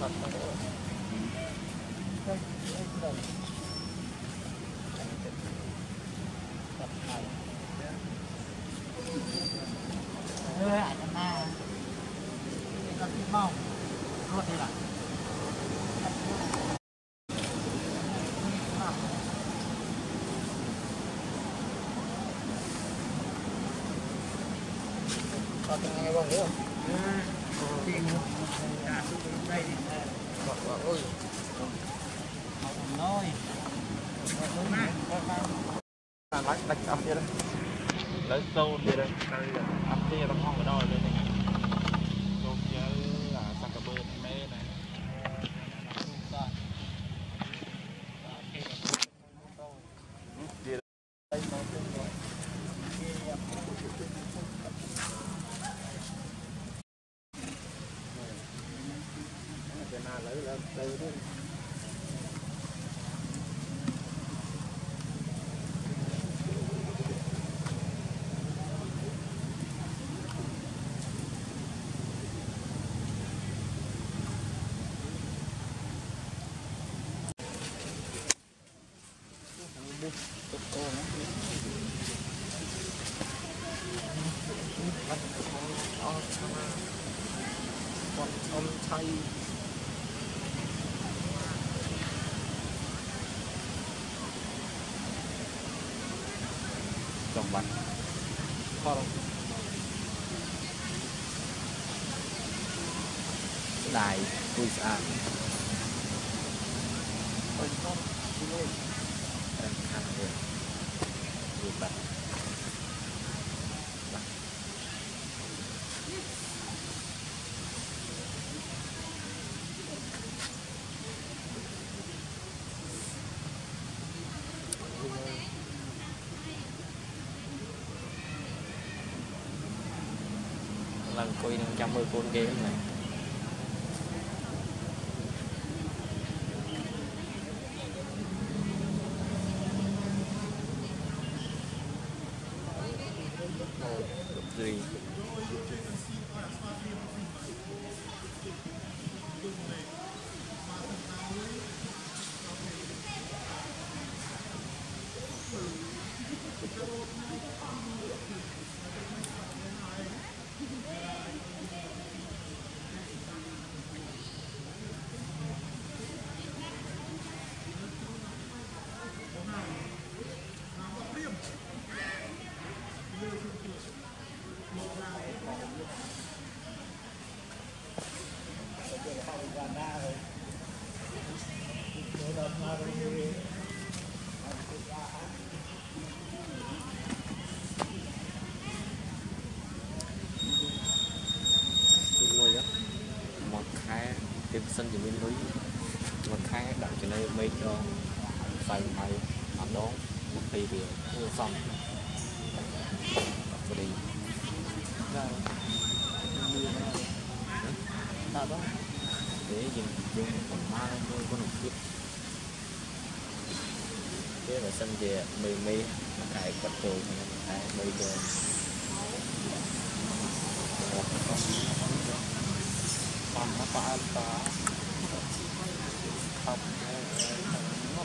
mặt nó đỡ. Đây đây đây đưa lại cho ma để con tim mong luôn đi lại Hãy subscribe cho kênh Ghiền Mì Gõ Để không? Bỏ lỡ những video hấp dẫn lách lách ập kia đây lấy sâu kia đây đây là ập trong hông ở đâu lên đây sâu kia là sang cả bên mê này kia đây luôn Om Chai วันพอลายคุยสะอาดคนชอบที่นี่ราคาเดียดูแบบ coin 110 full game này. 20រៀលធ្វើសំបរិយ Rồi. Nhiều này. Tạo đó. ទេយើងយើងប្រមាណមួយគុណភាពទេបើសិនជាមេមេមួយខែគាត់ចូលមួយខែ3ដង còn nó có ăn có không nó bị bơ ui nó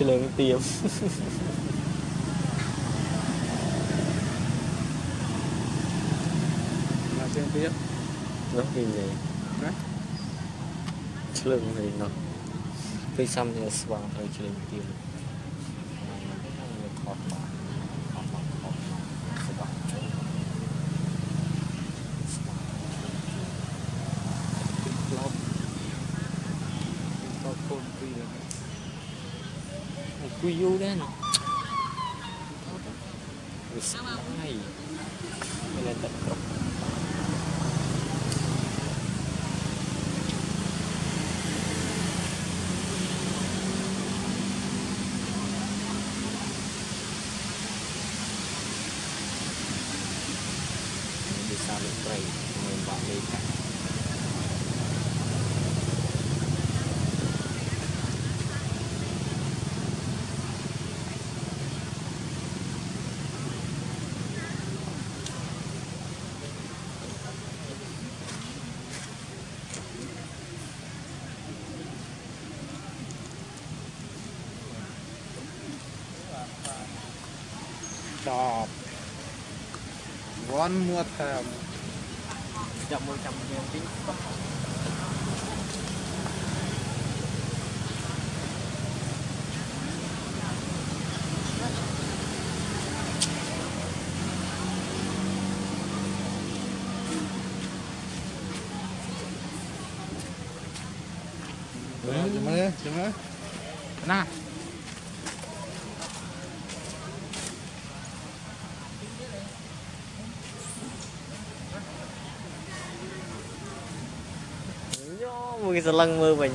sẽ lên cái tiêm. Là xem tiếp nó gì nhỉ chất lượng thì nó. Cây xăm thì bằng thời chất lượng tiêm. Thank you. Kyuden lên tận ada đọp. Von mua thèm Chậm một chậm nhiều tí Chừng ấy, មួយគេសឡឹងមើលវិញ